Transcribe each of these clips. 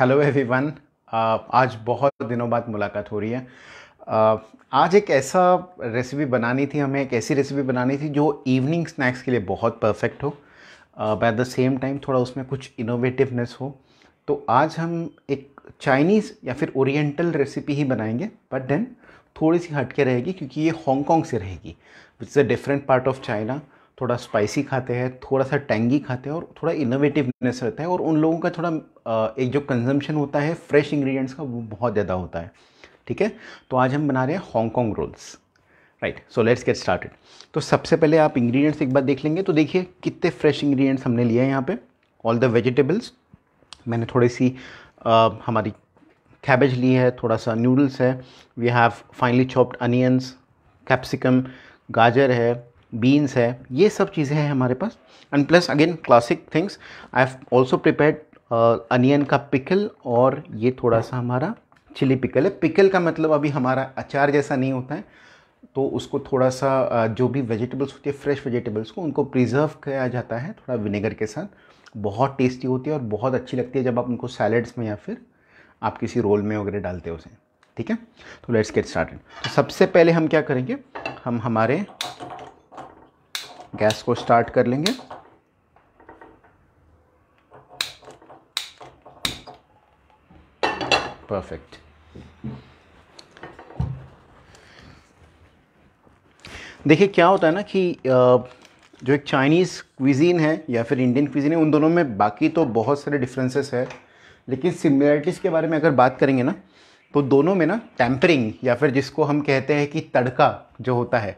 Hello everyone आज बहुत दिनों बाद मुलाकात हो रही है। Uh, आज एक ऐसा रेसिपी बनानी थी हमें एक ऐसी रेसिपी बनानी थी जो इवनिंग स्नैक्स के लिए बहुत परफेक्ट हो। एट द सेम टाइम थोड़ा उसमें कुछ इनोवेटिवनेस हो। तो आज हम एक चाइनीज़ या फिर ओरिएंटल रेसिपी ही बनाएँगे बट देन थोड़ी सी हटके रहेगी क्योंकि ये हांगकॉन्ग से रहेगी which is a different part of China थोड़ा स्पाइसी खाते हैं थोड़ा सा टेंगी खाते हैं और थोड़ा इनोवेटिवनेस रहता है और उन लोगों का थोड़ा एक जो कंजम्पशन होता है फ्रेश इंग्रेडिएंट्स का वो बहुत ज़्यादा होता है। ठीक है? तो आज हम बना रहे हैं Hong Kong rolls right so let's get started तो सबसे पहले आप इंग्रेडिएंट्स एक बार देख लेंगे तो देखिए कितने फ्रेश इंग्रेडिएंट्स हमने लिए हैं यहाँ पे। ऑल द वेजिटेबल्स मैंने थोड़ी सी आ, हमारी कैबेज ली है थोड़ा सा नूडल्स है। We have finally chopped onions capsicum गाजर है बीन्स है, ये सब चीज़ें हैं हमारे पास। And plus again classic things I have also prepared onion का पिकल और ये थोड़ा सा हमारा चिली पिकल है। पिकल का मतलब अभी हमारा अचार जैसा नहीं होता है तो उसको थोड़ा सा जो भी वेजिटेबल्स होती है फ्रेश वेजिटेबल्स को उनको प्रिजर्व किया जाता है थोड़ा विनेगर के साथ। बहुत टेस्टी होती है और बहुत अच्छी लगती है जब आप उनको सैलड्स में या फिर आप किसी रोल में वगैरह डालते हो उसे। ठीक है? तो लेट्स गेट स्टार्टेड तो सबसे पहले हम क्या करेंगे? हम हमारे गैस को स्टार्ट कर लेंगे। परफेक्ट देखिए, क्या होता है ना कि जो एक चाइनीज़ क्विजीन है या फिर इंडियन क्विजीन है, उन दोनों में बाकी तो बहुत सारे डिफरेंसेस है। लेकिन सिमिलरिटीज़ के बारे में अगर बात करेंगे ना तो दोनों में ना टेम्परिंग या फिर जिसको हम कहते हैं कि तड़का जो होता है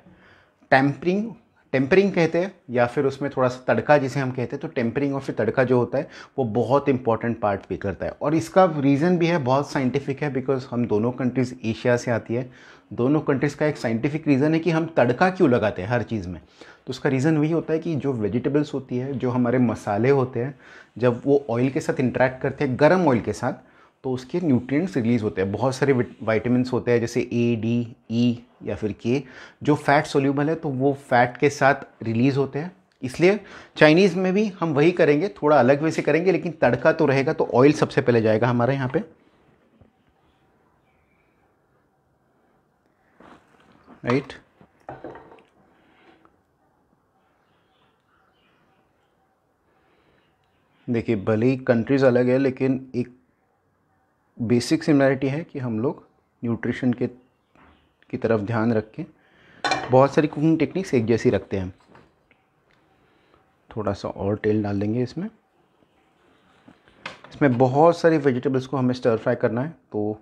टेम्परिंग टेम्परिंग कहते हैं, या फिर उसमें थोड़ा सा तड़का जिसे हम कहते हैं तो टेम्परिंग और फिर तड़का जो होता है, वो बहुत इंपॉर्टेंट पार्ट भी करता है। और इसका रीज़न भी है, बहुत साइंटिफिक है बिकॉज़ हम दोनों कंट्रीज़ एशिया से आती है। दोनों कंट्रीज़ का एक साइंटिफिक रीज़न है कि हम तड़का क्यों लगाते हैं हर चीज़ में। तो उसका रीज़न वही होता है कि जो वेजिटेबल्स होती है, जो हमारे मसाले होते हैं, जब वो ऑयल के साथ इंटरेक्ट करते हैं, गर्म ऑयल के साथ तो उसके न्यूट्रिएंट्स रिलीज़ होते हैं। बहुत सारे वाइटामिन होते हैं, जैसे ए डी ई या फिर के जो फैट सोल्यूबल है तो वो फैट के साथ रिलीज़ होते हैं। इसलिए चाइनीज़ में भी हम वही करेंगे, थोड़ा अलग वे से करेंगे, लेकिन तड़का तो रहेगा तो ऑयल सबसे पहले जाएगा हमारे यहाँ पे। राइट देखिए, भले ही कंट्रीज़ अलग है, लेकिन एक बेसिक सिमिलरिटी है कि हम लोग न्यूट्रिशन के, की तरफ़ ध्यान रख। के बहुत सारी कुकिंग टेक्निक्स एक जैसी रखते हैं। थोड़ा सा और तेल डाल देंगे इसमें। इसमें बहुत सारी वेजिटेबल्स को हमें स्टर फ्राई करना है तो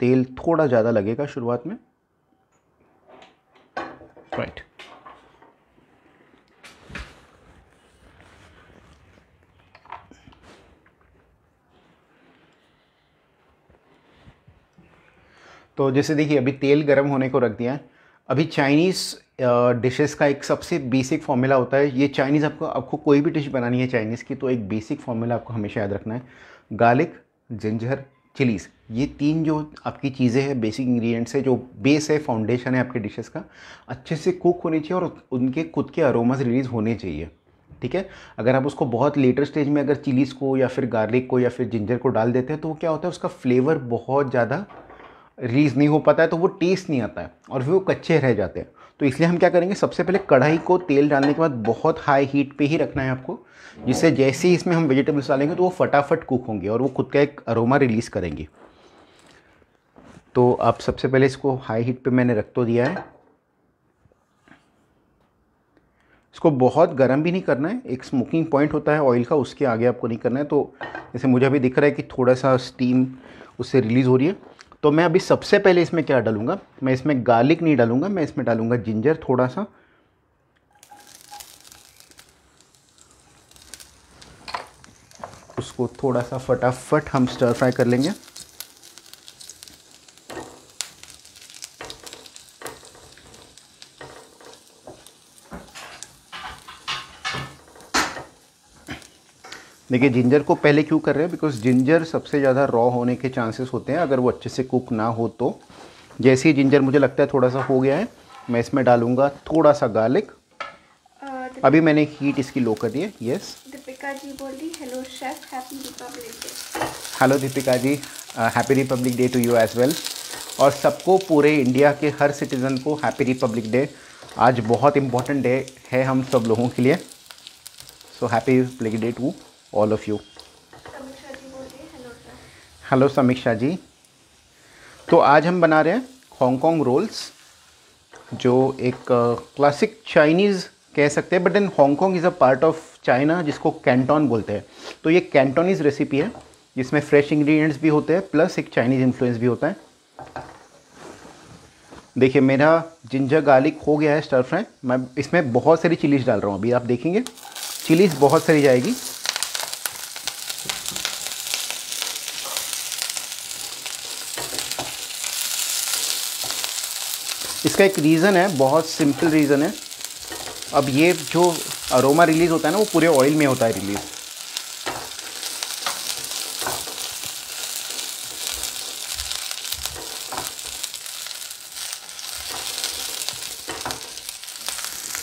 तेल थोड़ा ज़्यादा लगेगा शुरुआत में। Right right. तो जैसे देखिए, अभी तेल गर्म होने को रख दिया है। अभी चाइनीज़ डिशेस का एक सबसे बेसिक फॉर्मूला होता है। ये चाइनीज़ आपको आपको कोई भी डिश बनानी है चाइनीज़ की तो एक बेसिक फॉर्मूला आपको हमेशा याद रखना है। गार्लिक जिंजर चिलीज़ ये तीन जो आपकी चीज़ें हैं बेसिक इंग्रेडिएंट्स है, जो बेस है फाउंडेशन है आपके डिशेस का, अच्छे से कुक होने चाहिए और उनके खुद के अरोमाज रिलीज़ होने चाहिए। ठीक है? अगर आप उसको बहुत लेटर स्टेज में अगर चिलीज़ को या फिर गार्लिक को या फिर जिंजर को डाल देते हैं तो वो क्या होता है, उसका फ्लेवर बहुत ज़्यादा रिलीज़ नहीं हो पाता है तो वो टेस्ट नहीं आता है और फिर वो कच्चे रह जाते हैं। तो इसलिए हम क्या करेंगे, सबसे पहले कढ़ाई को तेल डालने के बाद बहुत हाई हीट पे ही रखना है आपको, जिससे जैसे ही इसमें हम वेजिटेबल्स डालेंगे तो वो फटाफट कुक होंगे और वो खुद का एक अरोमा रिलीज़ करेंगे। तो आप सबसे पहले इसको हाई हीट पे मैंने रख तो दिया है। इसको बहुत गर्म भी नहीं करना है, एक स्मोकिंग पॉइंट होता है ऑयल का, उसके आगे आपको नहीं करना है। तो जैसे मुझे अभी दिख रहा है कि थोड़ा सा स्टीम उससे रिलीज़ हो रही है। तो मैं अभी सबसे पहले इसमें क्या डालूँगा? मैं इसमें गार्लिक नहीं डालूँगा, मैं इसमें डालूँगा जिंजर थोड़ा सा उसको थोड़ा सा फटाफट हम स्टर फ्राई कर लेंगे। देखिए जिंजर को पहले क्यों कर रहे हैं? बिकॉज़ जिंजर सबसे ज़्यादा रॉ होने के चांसेस होते हैं अगर वो अच्छे से कुक ना हो तो। जैसे ही जिंजर मुझे लगता है थोड़ा सा हो गया है मैं इसमें डालूँगा थोड़ा सा गार्लिक uh, अभी मैंने हीट इसकी लो कर दी है यस दीपिका जी बोल रही hello chef happy Republic Day hello Deepika ji. Happy Republic Day to you as well और सबको पूरे इंडिया के हर सिटीज़न को हैप्पी रिपब्लिक डे आज बहुत इम्पोर्टेंट डे है हम सब लोगों के लिए। So happy Republic Day to all of you hello Samiksha ji तो आज हम बना रहे हैं हांगकॉन्ग रोल्स जो एक क्लासिक चाइनीज़ कह सकते हैं but in Hong Kong is a part of China जिसको कैंटोन बोलते हैं। तो ये कैंटोनीज रेसिपी है, जिसमें फ्रेश इंग्रेडिएंट्स भी होते हैं प्लस एक चाइनीज़ इन्फ्लुएंस भी होता है। देखिए, मेरा जिंजर गार्लिक हो गया है स्टर फ्राई मैं इसमें बहुत सारी चिलीज डाल रहा हूँ। अभी आप देखेंगे चिलीज बहुत सारी जाएगी। इसका एक रीज़न है, बहुत सिंपल रीज़न है। अब ये जो अरोमा रिलीज़ होता है ना, वो पूरे ऑयल में होता है रिलीज़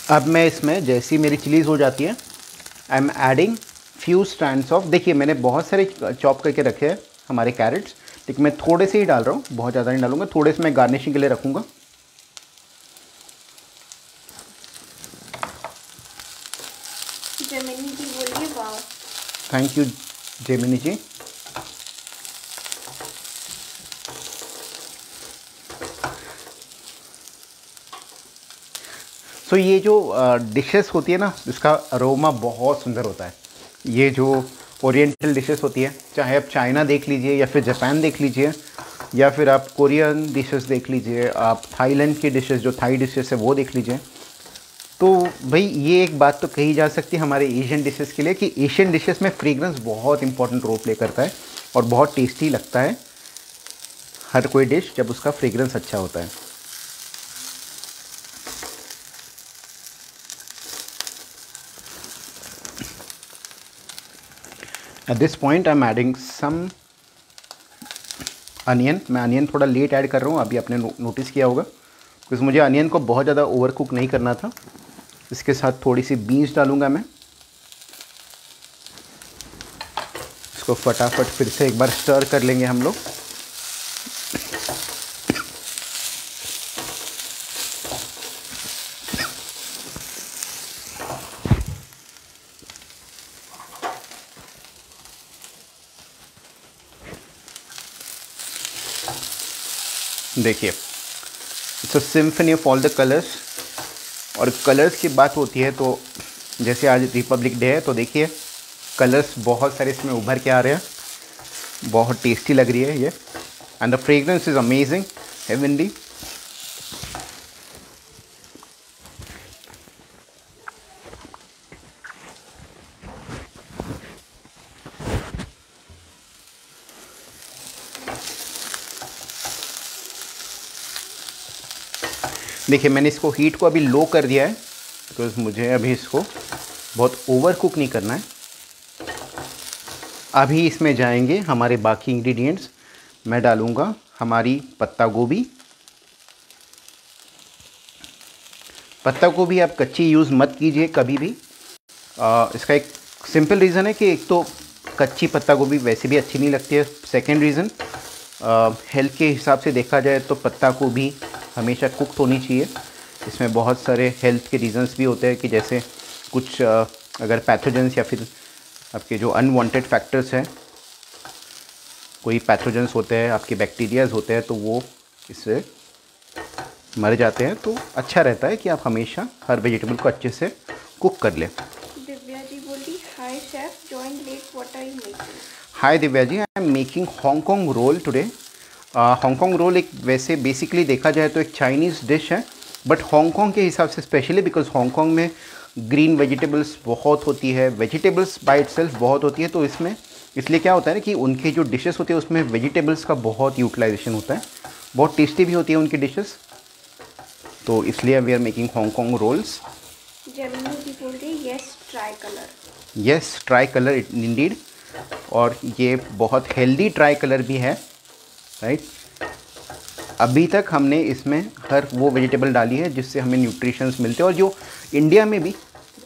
अब मैं इसमें, जैसी मेरी चिलीज़ हो जाती है I am adding few stands of देखिए, मैंने बहुत सारे चॉप करके रखे हैं हमारे कैरेट्स लेकिन मैं थोड़े से ही डाल रहा हूँ, बहुत ज़्यादा नहीं डालूँगा, थोड़े से मैं गार्निशिंग के लिए रखूँगा जेमिनी जी बोलिए वाह thank you Jaimini ji so so, ये जो डिशेस होती है ना इसका अरोमा बहुत सुंदर होता है। ये जो ओरिएंटल डिशेस होती है चाहे आप चाइना देख लीजिए या फिर जापान देख लीजिए या फिर आप कोरियन डिशेस देख लीजिए आप थाईलैंड की डिशेस जो थाई डिशेस है वो देख लीजिए। तो भाई, ये एक बात तो कही जा सकती है हमारे एशियन डिशेस के लिए कि एशियन डिशेस में फ्रेगरेंस बहुत इंपॉर्टेंट रोल प्ले करता है और बहुत टेस्टी लगता है। हर कोई डिश जब उसका फ्रेगरेंस अच्छा होता है। At this point I am adding some onion मैं अनियन थोड़ा लेट ऐड कर रहा हूँ, अभी आपने नोटिस किया होगा। बिकॉज़ मुझे अनियन को बहुत ज़्यादा ओवर कुक नहीं करना था। इसके साथ थोड़ी सी बीन्स डालूँगा मैं। इसको फटाफट फिर से एक बार स्टर कर लेंगे हम लोग। देखिए it's a symphony of all the colours और कलर्स की बात होती है तो जैसे आज रिपब्लिक डे है तो देखिए कलर्स बहुत सारे इसमें उभर के आ रहे हैं। बहुत टेस्टी लग रही है ये। And the fragrance is amazing heavenly देखिए मैंने इसको हीट को अभी लो कर दिया है बिकॉज़ मुझे अभी इसको बहुत ओवर कुक नहीं करना है। अभी इसमें जाएँगे हमारे बाकी इंग्रेडिएंट्स मैं डालूँगा हमारी पत्ता गोभी। पत्ता गोभी आप कच्ची यूज़ मत कीजिए कभी भी। आ, इसका एक सिंपल रीज़न है कि एक तो कच्ची पत्ता गोभी वैसे भी अच्छी नहीं लगती है। सेकेंड रीज़न हेल्थ के हिसाब से देखा जाए तो पत्ता गोभी हमेशा कुकड होनी चाहिए। इसमें बहुत सारे हेल्थ के रीज़न्स भी होते हैं कि जैसे कुछ अगर पैथोजेंस या फिर आपके जो अनवांटेड फैक्टर्स हैं कोई पैथोजेंस होते हैं आपके बैक्टीरियाज होते हैं तो वो इससे मर जाते हैं। तो अच्छा रहता है कि आप हमेशा हर वेजिटेबल को अच्छे से कुक कर लें। दिव्या जी बोली hi chef join late what are you making hi Divya ji I am making Hong Kong roll today Hong Kong roll एक वैसे बेसिकली देखा जाए तो एक चाइनीज़ डिश है बट हांगकॉन्ग के हिसाब से स्पेशली बिकॉज़ हांगकॉन्ग में ग्रीन वेजिटेबल्स बहुत होती है वेजिटेबल्स बाई इट बहुत होती है तो इसमें इसलिए क्या होता है ना कि उनकी जो डिशेस होती है उसमें वेजिटेबल्स का बहुत यूटिलाइजेशन होता है बहुत टेस्टी भी होती है उनकी डिशेस तो इसलिए we are making Hong Kong rolls yes tricolour yes tricolour indeed और ये बहुत हेल्दी ट्राई कलर भी है राइट? अभी तक हमने इसमें हर वो वेजिटेबल डाली है जिससे हमें न्यूट्रिशंस मिलते हैं और जो इंडिया में भी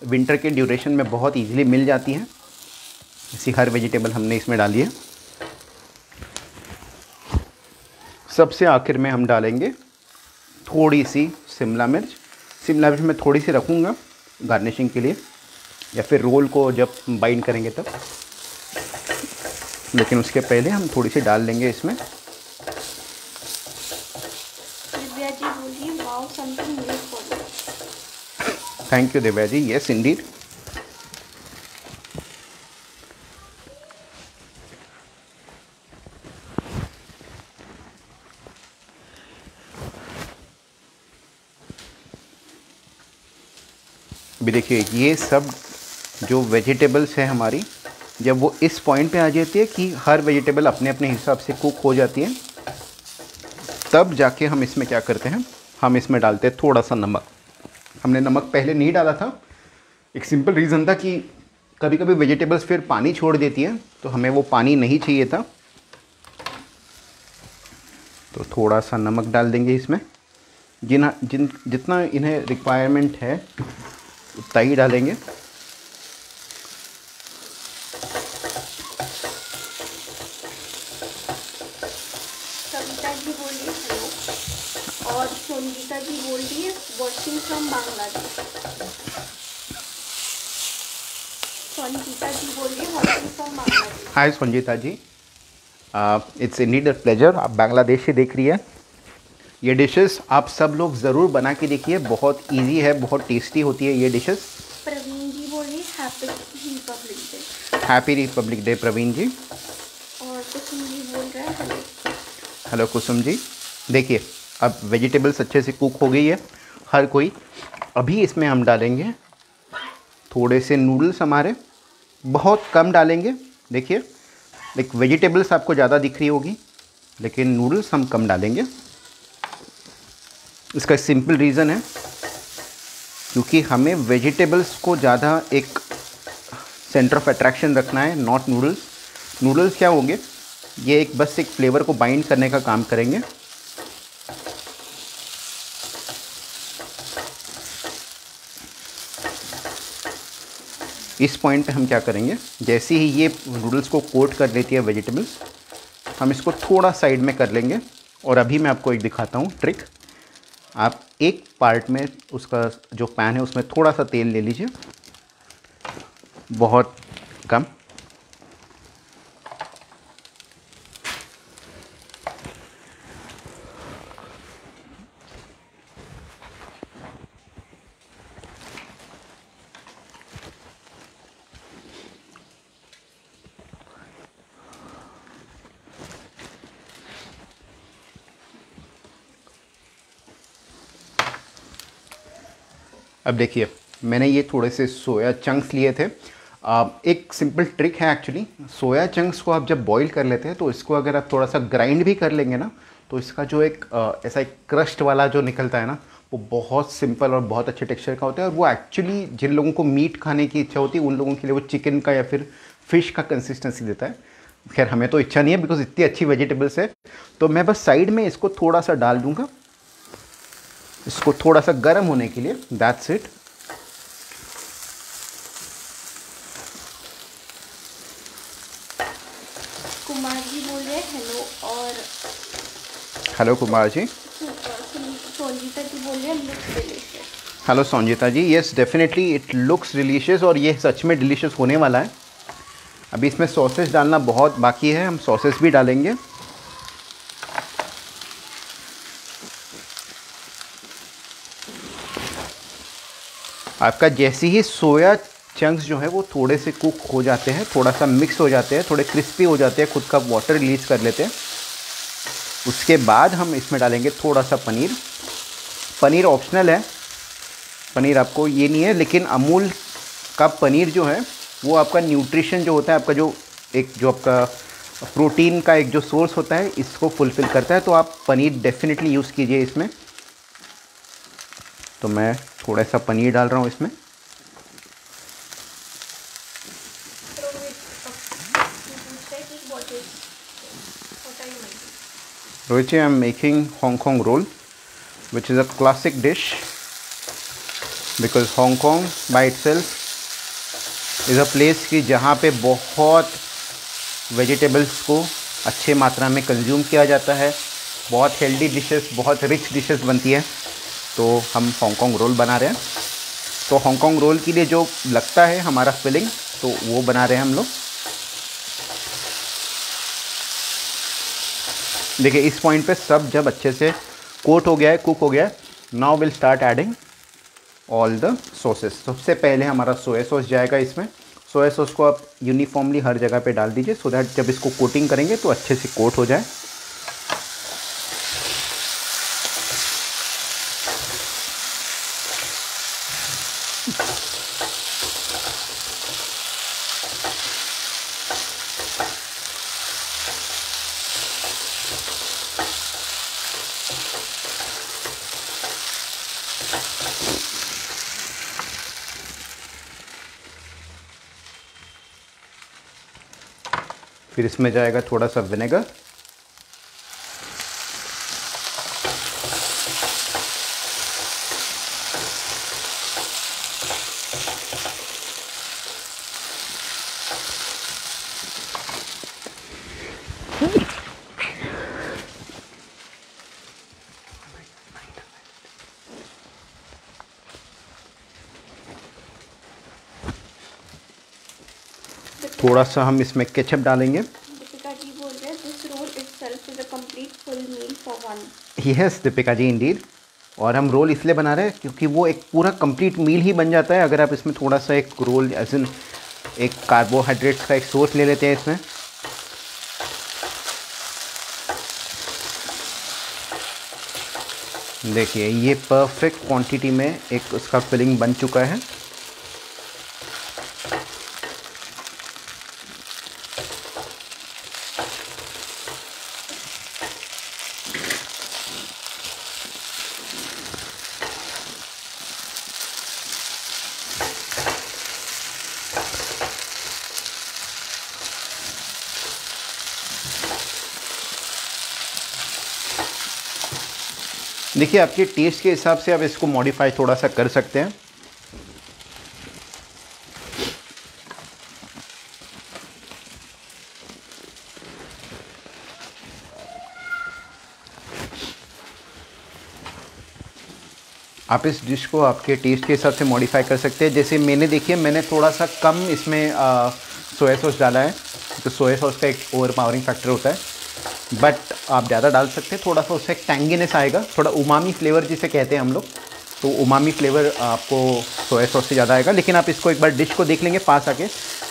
विंटर के ड्यूरेशन में बहुत इजीली मिल जाती है, इसी हर वेजिटेबल हमने इसमें डाली है। सबसे आखिर में हम डालेंगे थोड़ी सी शिमला मिर्च। शिमला मिर्च मैं थोड़ी सी रखूँगा गार्निशिंग के लिए, या फिर रोल को जब बाइंड करेंगे तब। लेकिन उसके पहले हम थोड़ी सी डाल लेंगे इसमें दिव्या जी बोलिए wow something new for thank you Divya ji yes indeed अभी देखिए, ये सब जो वेजिटेबल्स है हमारी, जब वो इस पॉइंट पे आ जाती है कि हर वेजिटेबल अपने अपने हिसाब से कुक हो जाती है, तब जाके हम इसमें क्या करते हैं? हम इसमें डालते हैं थोड़ा सा नमक। हमने नमक पहले नहीं डाला था। एक सिंपल रीज़न था कि कभी कभी वेजिटेबल्स फिर पानी छोड़ देती हैं तो हमें वो पानी नहीं चाहिए था। तो थोड़ा सा नमक डाल देंगे इसमें। जिन जिन, जितना इन्हें रिक्वायरमेंट है, उतना ही डालेंगे सविता जी बोलिए हेलो और संगीता जी बोल रही है वॉचिंग फ्रॉम बांग्लादेश संगीता जी बोल रही है watching from Bangladesh hi Sanjeeta ji it's indeed a pleasure आप बांग्लादेश से देख रही है. ये डिशेस आप सब लोग ज़रूर बना के देखिए. बहुत इजी है बहुत टेस्टी होती है ये डिशेस प्रवीण जी बोल रही है happy Republic Day happy Republic Day Praveen ji. और कुसुम जी बोल रहा है हेलो कुसुम जी. देखिए अब वेजिटेबल्स अच्छे से कुक हो गई है. हर कोई अभी इसमें हम डालेंगे थोड़े से नूडल्स हमारे. बहुत कम डालेंगे. देखिए लाइक वेजिटेबल्स आपको ज़्यादा दिख रही होगी, लेकिन नूडल्स हम कम डालेंगे। इसका सिंपल रीज़न है, क्योंकि हमें वेजिटेबल्स को ज़्यादा एक सेंटर ऑफ़ अट्रैक्शन रखना है नॉट नूडल्स नूडल्स क्या होंगे? ये एक बस एक फ्लेवर को बाइंड करने का काम करेंगे। इस पॉइंट पे हम क्या करेंगे? जैसे ही ये नूडल्स को कोट कर लेती है वेजिटेबल्स हम इसको थोड़ा साइड में कर लेंगे। और अभी मैं आपको एक दिखाता हूँ ट्रिक आप एक पार्ट में उसका जो पैन है, उसमें थोड़ा सा तेल ले लीजिए। बहुत कम। अब देखिए मैंने ये थोड़े से सोया चंक्स लिए थे। आ, एक सिंपल ट्रिक है एक्चुअली सोया चंक्स को आप जब बॉईल कर लेते हैं तो इसको अगर आप थोड़ा सा ग्राइंड भी कर लेंगे ना तो इसका जो एक आ, ऐसा एक क्रस्ट वाला जो निकलता है ना वो बहुत सिंपल और बहुत अच्छे टेक्सचर का होता है। और वो एक्चुअली जिन लोगों को मीट खाने की इच्छा होती है उन लोगों के लिए वो चिकन का या फिर फ़िश का कंसिस्टेंसी देता है। खैर हमें तो इच्छा नहीं है बिकॉज़ इतनी अच्छी वेजिटेबल्स है। तो मैं बस साइड में इसको थोड़ा सा डाल दूँगा। इसको थोड़ा सा गर्म होने के लिए दैट्स इट कुमार जी बोल रहे हेलो और हेलो कुमार जी. जी बोल रहे hello Sanjeeta ji. Yes definitely it looks delicious और ये सच में डिलीशियस होने वाला है. अभी इसमें सॉसेस डालना बहुत बाकी है हम सॉसेस भी डालेंगे. आपका जैसे ही सोया चंक्स जो है वो थोड़े से कुक हो जाते हैं, थोड़ा सा मिक्स हो जाते हैं, थोड़े क्रिस्पी हो जाते हैं, खुद का वाटर रिलीज़ कर लेते हैं। उसके बाद हम इसमें डालेंगे थोड़ा सा पनीर। पनीर ऑप्शनल है। पनीर आपको ये नहीं है, लेकिन अमूल का पनीर जो है, वो आपका न्यूट्रिशन जो होता है, आपका जो एक, जो आपका प्रोटीन का एक जो सोर्स होता है, इसको फुलफ़िल करता है तो आप पनीर डेफिनेटली यूज़ कीजिए इसमें। तो मैं थोड़ा सा पनीर डाल रहा हूँ इसमें। Rohit I am making Hong Kong roll which is a classic dish because Hong Kong by itself is a place कि जहाँ पे बहुत वेजिटेबल्स को अच्छे मात्रा में कंज्यूम किया जाता है। बहुत हेल्दी डिशेज बहुत रिच डिशेज बनती है। तो हम हांगकॉन्ग रोल बना रहे हैं। तो हांगकॉन्ग रोल के लिए जो लगता है हमारा फिलिंग तो वो बना रहे हैं हम लोग। देखिए, इस पॉइंट पे सब जब अच्छे से कोट हो गया है कुक हो गया है now will start adding all the sauces सबसे पहले हमारा सोया सॉस जाएगा इसमें। सोया सॉस को आप यूनिफॉर्मली हर जगह पे डाल दीजिए सो दैट जब इसको कोटिंग करेंगे तो अच्छे से कोट हो जाए। फिर इसमें जाएगा थोड़ा सा विनेगर थोड़ा सा हम इसमें केचप डालेंगे। हैं this roll itself is a complete full meal for one yes Deepika ji indeed और हम रोल इसलिए बना रहे हैं क्योंकि वो एक पूरा कंप्लीट मील ही बन जाता है। अगर आप इसमें थोड़ा सा एक रोल एज इन एक कार्बोहाइड्रेट्स का एक सोर्स ले लेते हैं इसमें। देखिए ये परफेक्ट क्वांटिटी में एक उसका फिलिंग बन चुका है। देखिए, आपके टेस्ट के हिसाब से आप इसको मॉडिफाई थोड़ा सा कर सकते हैं। आप इस डिश को आपके टेस्ट के हिसाब से मॉडिफाई कर सकते हैं। जैसे मैंने देखिए, मैंने थोड़ा सा कम इसमें सोया सॉस डाला है। तो सोया सॉस का एक ओवर पावरिंग फैक्टर होता है। बट आप ज़्यादा डाल सकते हैं थोड़ा सा उससे एक टैंगीनेस आएगा। थोड़ा उमामी फ्लेवर जिसे कहते हैं हम लोग। तो उमामी फ्लेवर आपको सोया सॉस से ज़्यादा आएगा। लेकिन आप इसको एक बार डिश को देख लेंगे पास आके।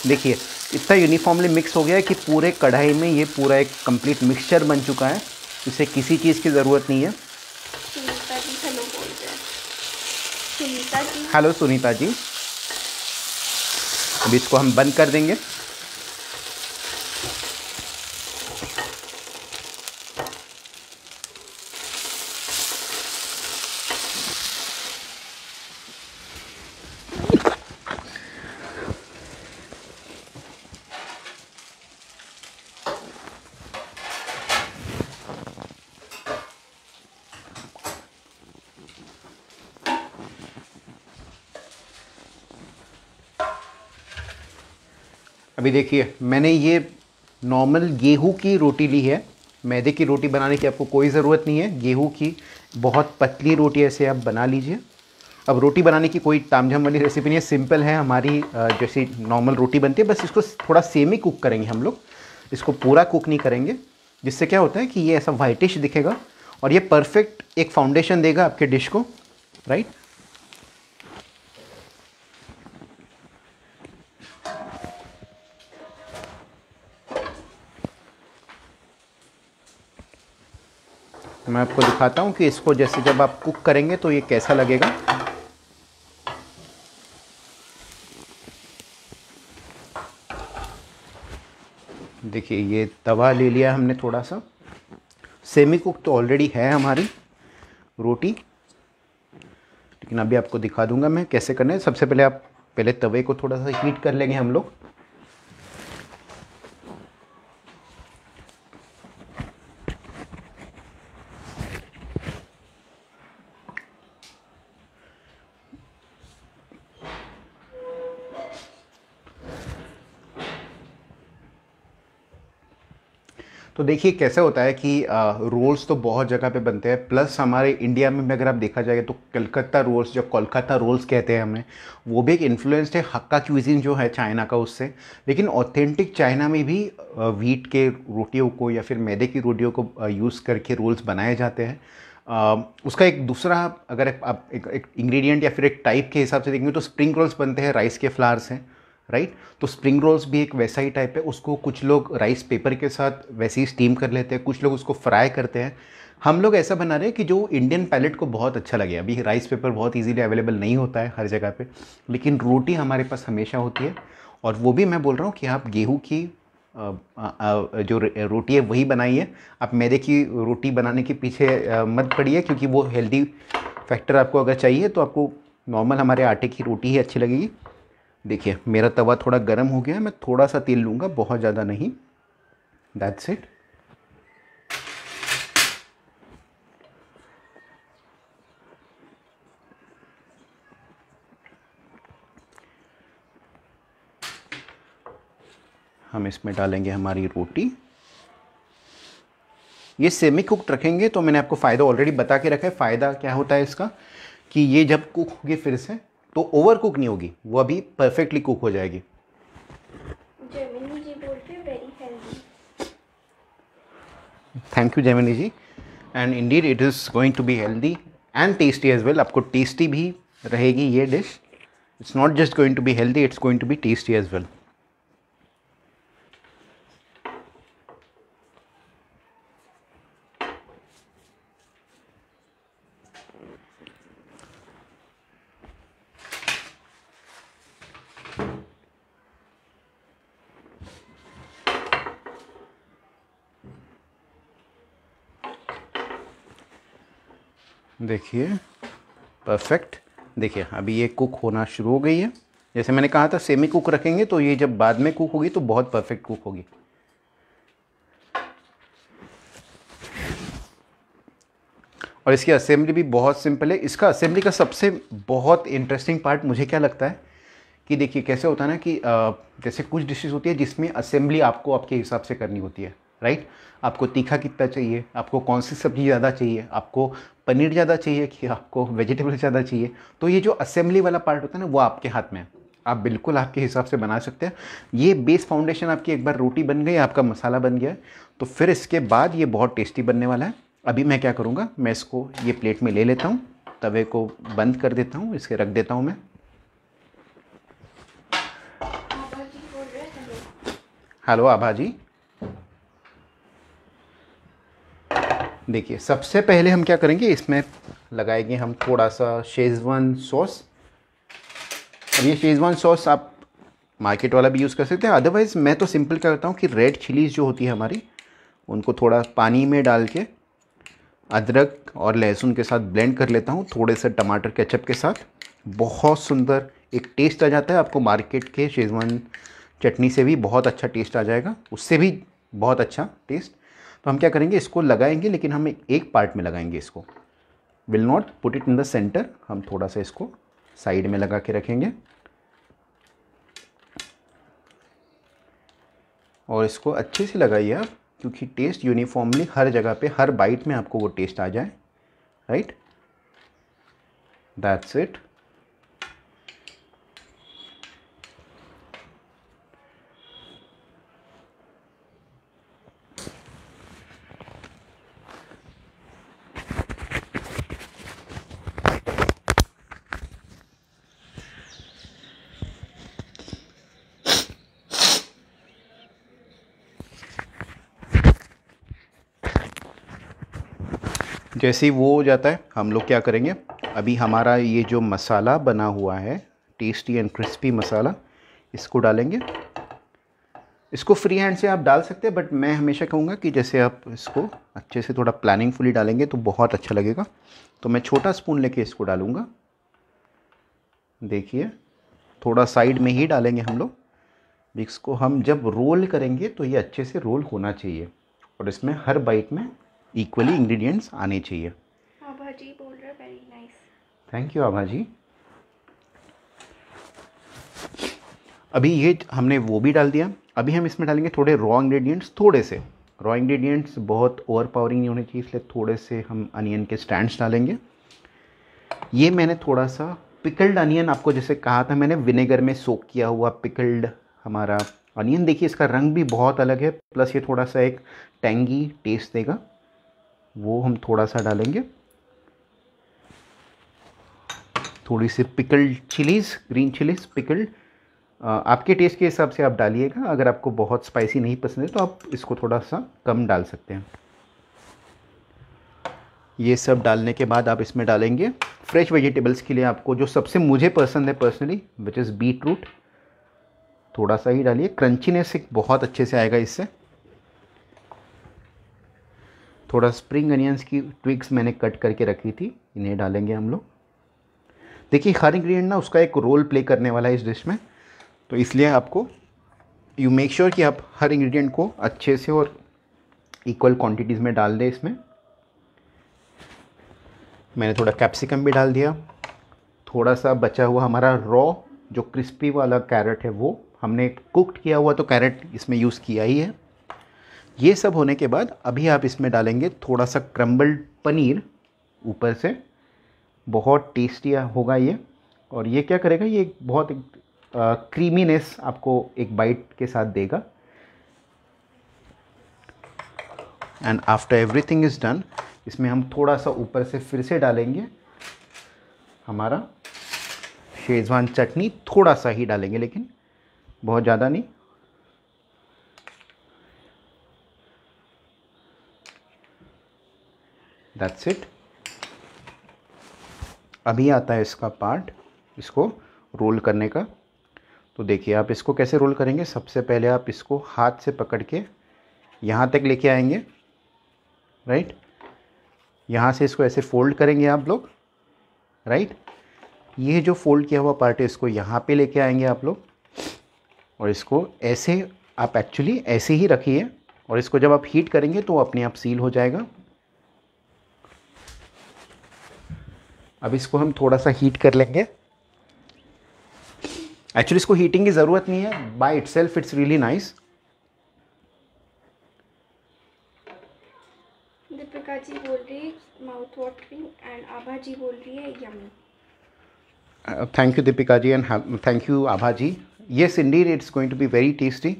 देखिए इतना यूनिफॉर्मली मिक्स हो गया है कि पूरे कढ़ाई में ये पूरा एक कंप्लीट मिक्सचर बन चुका है। इसे किसी चीज़ की ज़रूरत नहीं है। हेलो बोल रहे सुनीता जी। हेलो सुनीता जी। अब इसको हम बंद कर देंगे। अभी देखिए, मैंने ये नॉर्मल गेहूँ की रोटी ली है। मैदे की रोटी बनाने की आपको कोई ज़रूरत नहीं है। गेहूँ की बहुत पतली रोटी ऐसे आप बना लीजिए। अब रोटी बनाने की कोई तामझाम वाली रेसिपी नहीं है। सिंपल है, हमारी जैसी नॉर्मल रोटी बनती है। बस इसको थोड़ा सेमी कुक करेंगे हम लोग। इसको पूरा कुक नहीं करेंगे। जिससे क्या होता है कि ये ऐसा वाइटिश दिखेगा और ये परफेक्ट एक फाउंडेशन देगा आपके डिश को राइट मैं आपको दिखाता हूँ कि इसको जैसे जब आप कुक करेंगे तो ये कैसा लगेगा। देखिए, ये तवा ले लिया हमने थोड़ा सा। सेमी कुक तो ऑलरेडी है हमारी रोटी, लेकिन अभी आपको दिखा दूँगा मैं कैसे करना है। सबसे पहले आप पहले तवे को थोड़ा सा हीट कर लेंगे हम लोग। देखिए कैसे होता है कि रोल्स तो बहुत जगह पे बनते हैं प्लस हमारे इंडिया में भी अगर आप देखा जाए तो कलकत्ता रोल्स जो कोलकाता रोल्स कहते हैं हमें वो भी एक इन्फ्लुएंस्ड है हक्का क्यूजिन जो है चाइना का उससे। लेकिन ऑथेंटिक चाइना में भी वीट के रोटियों को या फिर मैदे की रोटियों को यूज़ करके रोल्स बनाए जाते हैं। उसका एक दूसरा अगर आप एक, एक इंग्रेडिएंट या फिर एक टाइप के हिसाब से देखेंगे तो स्प्रिंग रोल्स बनते हैं राइस के फ्लावर्स से राइट? तो स्प्रिंग रोल्स भी एक वैसा ही टाइप है, उसको कुछ लोग राइस पेपर के साथ वैसे ही स्टीम कर लेते हैं, कुछ लोग उसको फ्राई करते हैं। हम लोग ऐसा बना रहे हैं कि जो इंडियन पैलेट को बहुत अच्छा लगे। अभी राइस पेपर बहुत इजीली अवेलेबल नहीं होता है हर जगह पे, लेकिन रोटी हमारे पास हमेशा होती है। और वो भी मैं बोल रहा हूँ कि आप गेहूँ की जो रोटी है वही बनाइए। आप मैदे की रोटी बनाने के पीछे मत पड़िए, क्योंकि वो हेल्दी फैक्टर आपको अगर चाहिए तो आपको नॉर्मल हमारे आटे की रोटी ही अच्छी लगेगी। देखिए, मेरा तवा थोड़ा गर्म हो गया मैं थोड़ा सा तेल लूँगा, बहुत ज़्यादा नहीं। दैट्स इट हम इसमें डालेंगे हमारी रोटी। ये सेमी कुकड रखेंगे तो मैंने आपको फ़ायदा ऑलरेडी बता के रखा है। फ़ायदा क्या होता है इसका? कि ये जब कुक होगी फिर से तो ओवर कुक नहीं होगी वो अभी परफेक्टली कुक हो जाएगी। Thank you Jaimini ji. And indeed it is going to be healthy and tasty as well आपको टेस्टी भी रहेगी ये dish it's not just going to be healthy it's going to be tasty as well देखिए। Perfect देखिए, अभी ये cook होना शुरू हो गई है। जैसे मैंने कहा था सेमी कुक रखेंगे तो ये जब बाद में कुक होगी तो बहुत परफेक्ट कुक होगी। और इसकी असेंबली भी बहुत सिंपल है। इसका असेंबली का सबसे बहुत इंटरेस्टिंग पार्ट मुझे क्या लगता है कि देखिए, कैसे होता है ना कि जैसे कुछ डिशेस होती है जिसमें असेंबली आपको आपके हिसाब से करनी होती है। राइट? आपको तीखा कितना चाहिए? आपको कौन सी सब्ज़ी ज़्यादा चाहिए? आपको पनीर ज़्यादा चाहिए कि आपको वेजिटेबल ज़्यादा चाहिए? तो ये जो असेंबली वाला पार्ट होता है ना, वो आपके हाथ में है। आप बिल्कुल आपके हिसाब से बना सकते हैं। ये बेस फाउंडेशन आपकी एक बार रोटी बन गई, आपका मसाला बन गया तो फिर इसके बाद ये बहुत टेस्टी बनने वाला है। अभी मैं क्या करूँगा? मैं इसको ये प्लेट में ले लेता हूँ, तवे को बंद कर देता हूँ, इसके रख देता हूँ मैं। हेलो आभा जी। देखिए, सबसे पहले हम क्या करेंगे, इसमें लगाएँगे हम थोड़ा सा शेजवान सॉस। अब ये शेजवान सॉस आप मार्केट वाला भी यूज़ कर सकते हैं। अदरवाइज़ मैं तो सिंपल क्या करता हूँ कि रेड चिलीज़ जो होती है हमारी, उनको थोड़ा पानी में डाल के अदरक और लहसुन के साथ ब्लेंड कर लेता हूँ थोड़े से टमाटर, केचप के साथ। बहुत सुंदर एक टेस्ट आ जाता है आपको मार्केट के शेजवान चटनी से भी, बहुत अच्छा टेस्ट आ जाएगा। उससे भी बहुत अच्छा टेस्ट। तो हम क्या करेंगे, इसको लगाएँगे, लेकिन हम एक पार्ट में लगाएँगे इसको। Will not put it in the centre हम थोड़ा सा इसको साइड में लगा के रखेंगे। और इसको अच्छे से लगाइए आप, क्योंकि टेस्ट यूनिफॉर्मली हर जगह पे, हर बाइट में आपको वो टेस्ट आ जाए। राइट दैट्स इट जैसे ही वो हो जाता है, हम लोग क्या करेंगे? अभी हमारा ये जो मसाला बना हुआ है टेस्टी एंड क्रिस्पी मसाला, इसको डालेंगे। इसको फ्री हैंड से आप डाल सकते हैं बट मैं हमेशा कहूँगा कि जैसे आप इसको अच्छे से थोड़ा प्लानिंग फुली डालेंगे तो बहुत अच्छा लगेगा। तो मैं छोटा स्पून लेके इसको डालूँगा। देखिए, थोड़ा साइड में ही डालेंगे हम लोग। इसको हम जब रोल करेंगे तो ये अच्छे से रोल होना चाहिए। और इसमें हर बाइट में इक्वली इंग्रेडिएंट्स आने चाहिए। आभा जी बोल रहे very nice thank you Abha ji अभी ये हमने वो भी डाल दिया। अभी हम इसमें डालेंगे थोड़े रॉ इंग्रेडिएंट्स थोड़े से। रॉ इंग्रेडिएंट्स बहुत ओवर पावरिंग नहीं होने चाहिए इसलिए थोड़े से हम अनियन के स्टैंड्स डालेंगे। ये मैंने थोड़ा सा पिकल्ड अनियन आपको जैसे कहा था मैंने विनेगर में सोक किया हुआ पिकल्ड हमारा अनियन देखिए इसका रंग भी बहुत अलग है प्लस ये थोड़ा सा एक टेंगी टेस्ट देगा। वो हम थोड़ा सा डालेंगे। थोड़ी सी pickled chillies, green chillies, pickled. आपके टेस्ट के हिसाब से आप डालिएगा। अगर आपको बहुत स्पाइसी नहीं पसंद है तो आप इसको थोड़ा सा कम डाल सकते हैं। ये सब डालने के बाद आप इसमें डालेंगे फ्रेश वेजिटेबल्स के लिए आपको जो सबसे मुझे पसंद है personally which is beetroot थोड़ा सा ही डालिए। क्रंचीनेस एक बहुत अच्छे से आएगा इससे। थोड़ा स्प्रिंग अनियंस की ट्विक्स मैंने कट करके रखी थी, इन्हें डालेंगे हम लोग। देखिए, हर इंग्रेडिएंट ना उसका एक रोल प्ले करने वाला है इस डिश में। तो इसलिए आपको यू मेक श्योर कि आप हर इंग्रेडिएंट को अच्छे से और इक्वल क्वांटिटीज़ में डाल दें इसमें। मैंने थोड़ा कैप्सिकम भी डाल दिया। थोड़ा सा बचा हुआ हमारा रॉ जो क्रिस्पी वाला कैरेट है वो, हमने कुकड किया हुआ तो कैरेट इसमें यूज़ किया ही है। ये सब होने के बाद अभी आप इसमें डालेंगे थोड़ा सा क्रम्बल्ड पनीर, ऊपर से। बहुत टेस्टी होगा ये। और ये क्या करेगा, ये बहुत एक क्रीमीनेस आपको एक बाइट के साथ देगा। And after everything is done इसमें हम थोड़ा सा ऊपर से फिर से डालेंगे। हमारा शेजवान चटनी थोड़ा सा ही डालेंगे, लेकिन बहुत ज़्यादा नहीं। दैट्स इट अभी आता है इसका पार्ट इसको रोल करने का। तो देखिए, आप इसको कैसे रोल करेंगे? सबसे पहले आप इसको हाथ से पकड़ के यहाँ तक लेके आएँगे राइट यहाँ से इसको ऐसे फोल्ड करेंगे आप लोग राइट ये जो फोल्ड किया हुआ पार्ट है, इसको यहाँ पे लेके आएँगे आप लोग। और इसको ऐसे, आप एक्चुअली ऐसे ही रखिए। और इसको जब आप हीट करेंगे तो अपने आप सील हो जाएगा। अब इसको हम थोड़ा सा हीट कर लेंगे। एक्चुअली इसको हीटिंग की ज़रूरत नहीं है। By itself it's really nice Deepika ji बोल रही है mouth watering and Abha ji बोल रही है yummy thank you Deepika ji and thank you Abha ji. Yes indeed it's going to be very tasty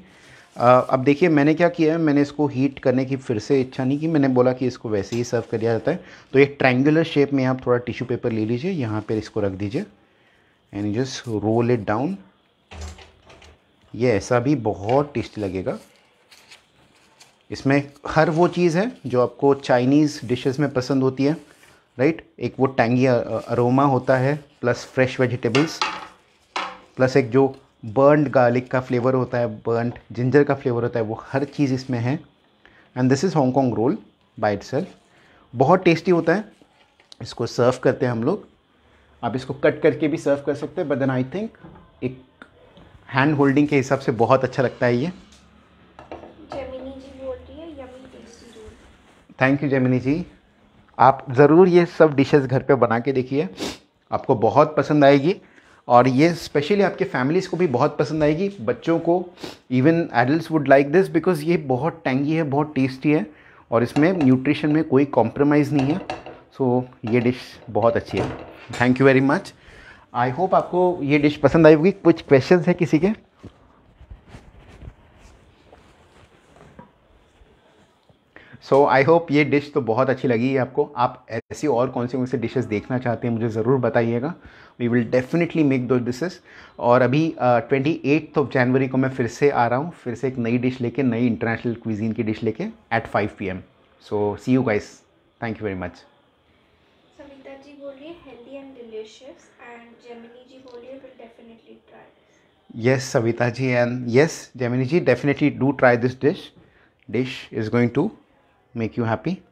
अब देखिए, मैंने क्या किया है, मैंने इसको हीट करने की फिर से इच्छा नहीं की, मैंने बोला कि इसको वैसे ही सर्व कर दिया जाता है। तो एक ट्रायंगुलर शेप में आप थोड़ा टिश्यू पेपर ले लीजिए, यहाँ पर इसको रख दीजिए and just roll it down ये ऐसा भी बहुत टेस्टी लगेगा। इसमें हर वो चीज़ है जो आपको चाइनीज़ डिशेस में पसंद होती है राइट एक वो टैंगी अरोमा होता है प्लस फ्रेश वेजिटेबल्स प्लस एक जो बर्नड गार्लिक का फ्लेवर होता है बर्नड जिंजर का फ्लेवर होता है वो हर चीज़ इसमें है। And this is Hong Kong roll by it बहुत टेस्टी होता है। इसको सर्व करते हैं हम लोग। आप इसको कट करके भी सर्व कर सकते हैं बट देन आई थिंक एक हैंड होल्डिंग के हिसाब से बहुत अच्छा लगता है ये। Thank you Jaimini ji. आप ज़रूर ये सब डिशेस घर पे बना के देखिए। आपको बहुत पसंद आएगी। और ये स्पेशली आपके फैमिलीज़ को भी बहुत पसंद आएगी। बच्चों को even adult would like this because ये बहुत टेंगी है बहुत टेस्टी है और इसमें न्यूट्रिशन में कोई कॉम्प्रोमाइज़ नहीं है। सो so, ये डिश बहुत अच्छी है। Thank you very much I hope आपको ये डिश पसंद आई होगी। कुछ क्वेश्चंस है किसी के? सो आई होप ये डिश तो बहुत अच्छी लगी है आपको। आप ऐसी और कौन सी कौन सी डिशेस देखना चाहते हैं मुझे ज़रूर बताइएगा। वी विल डेफिनेटली मेक दो डिशेस और अभी ट्वेंटी एट्थ ऑफ़ जनवरी को मैं फिर से आ रहा हूँ फिर से एक नई डिश लेके नई इंटरनेशनल क्विजीन की डिश लेके at five p m so see you guys thank you very much Yes, Savita ji, and yes, Gemini ji, definitely do try this dish. Dish is going to make you happy